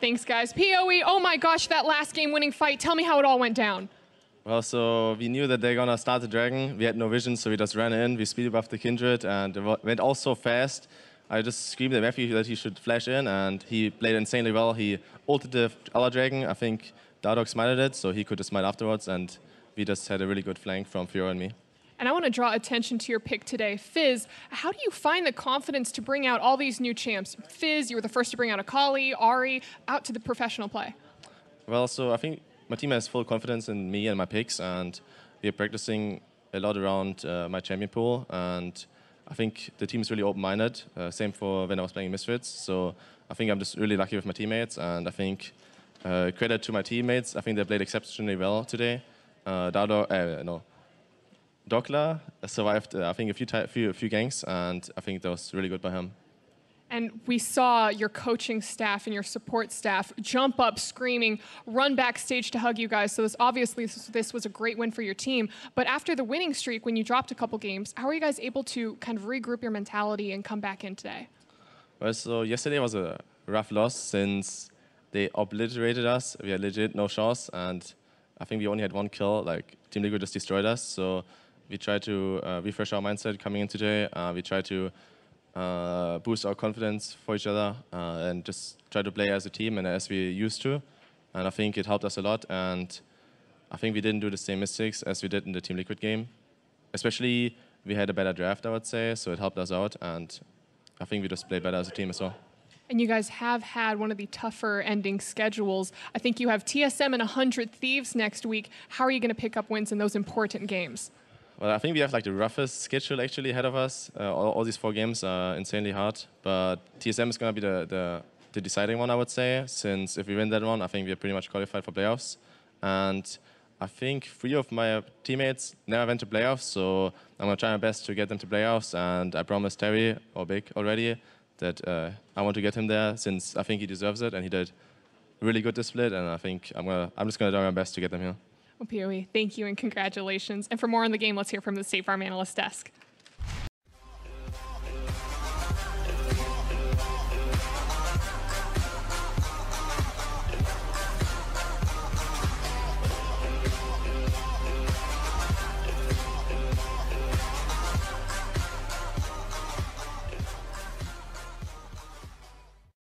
Thanks, guys. PoE, oh my gosh, that last game winning fight. Tell me how it all went down. Well, so we knew that they're gonna start the dragon. We had no vision, so we just ran in. We speed buffed the Kindred, and it went all so fast. I just screamed at Matthew that he should flash in, and he played insanely well. He ulted the other dragon. I think Dardoch smited it, so he could just smite afterwards, and we just had a really good flank from Fiora and me. And I want to draw attention to your pick today. Fizz, how do you find the confidence to bring out all these new champs? Fizz, you were the first to bring out Akali, Ahri, out to the professional play. Well, so I think my team has full confidence in me and my picks, and we are practicing a lot around uh, my champion pool. And I think the team is really open-minded. Uh, same for when I was playing Misfits. So I think I'm just really lucky with my teammates, and I think uh, credit to my teammates. I think they played exceptionally well today. Uh, Dado, uh, no, Dhokla survived, uh, I think, a few, few, few ganks, and I think that was really good by him. And we saw your coaching staff and your support staff jump up screaming, run backstage to hug you guys. So this, obviously this was a great win for your team. But after the winning streak, when you dropped a couple games, how were you guys able to kind of regroup your mentality and come back in today? Well, so yesterday was a rough loss since they obliterated us. We had legit no chance, and I think we only had one kill. Like Team Liquid just destroyed us. So we try to uh, refresh our mindset coming in today. Uh, we try to uh, boost our confidence for each other uh, and just try to play as a team and as we used to. And I think it helped us a lot. And I think we didn't do the same mistakes as we did in the Team Liquid game. Especially, we had a better draft, I would say, so it helped us out. And I think we just played better as a team as well. And you guys have had one of the tougher ending schedules. I think you have TSM and 100 Thieves next week. How are you going to pick up wins in those important games? Well, I think we have like the roughest schedule actually ahead of us. Uh, all, all, these four games are insanely hard, but TSM is going to be the, the, the, deciding one, I would say, since if we win that one, I think we are pretty much qualified for playoffs. And I think three of my teammates never went to playoffs, so I'm going to try my best to get them to playoffs. And I promised Terry, or Big already, that uh, I want to get him there since I think he deserves it, and he did really good this split, and I think I'm, gonna, I'm just going to do my best to get them here. Well, PoE, thank you and congratulations. And for more on the game, let's hear from the State Farm Analyst Desk.